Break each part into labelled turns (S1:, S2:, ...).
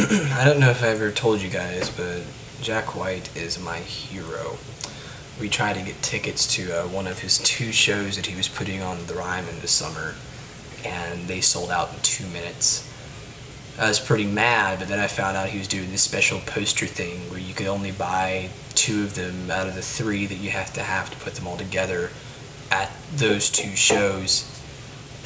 S1: I don't know if I ever told you guys, but Jack White is my hero. We tried to get tickets to uh, one of his two shows that he was putting on the Ryman this summer, and they sold out in two minutes. I was pretty mad, but then I found out he was doing this special poster thing where you could only buy two of them out of the three that you have to have to put them all together at those two shows.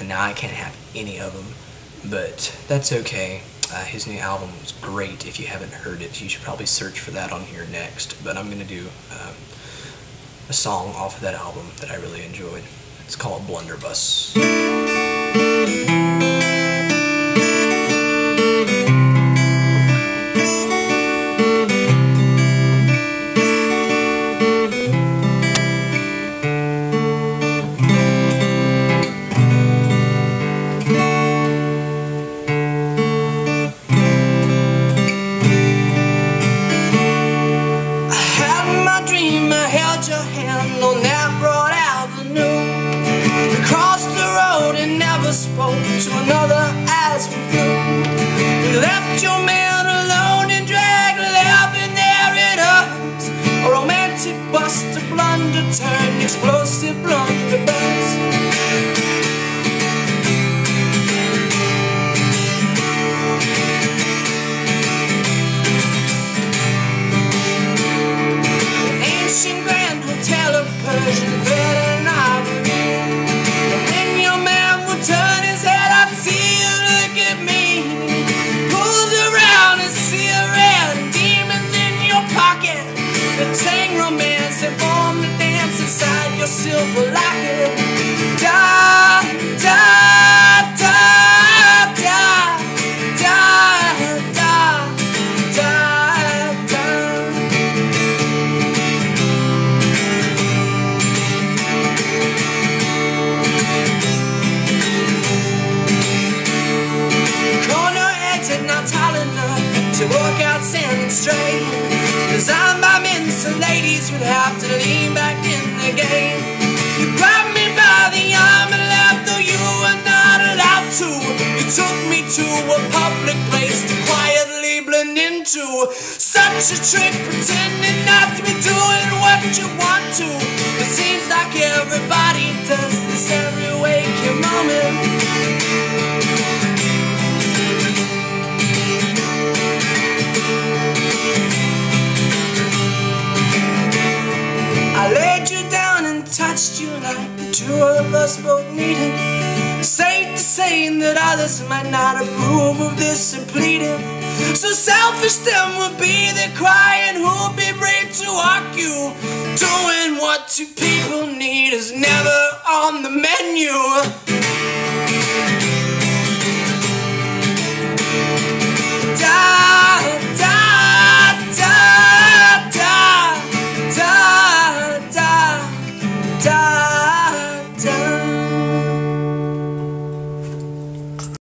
S1: And now I can't have any of them, but that's okay. Uh, his new album is great. If you haven't heard it, you should probably search for that on here next. But I'm going to do um, a song off of that album that I really enjoyed. It's called Blunderbuss.
S2: Spoke to another standing straight. Designed by men so ladies would have to lean back in the game. You grabbed me by the arm and left though you were not allowed to. You took me to a public place to quietly blend into. Such a trick pretending not to be doing what you want to. It seems like everybody touched you like the two of us both needed. Safe to say that others might not approve of this and pleading. So selfish them would be the crying who'll be brave to walk you. Doing what two people need is never on the menu.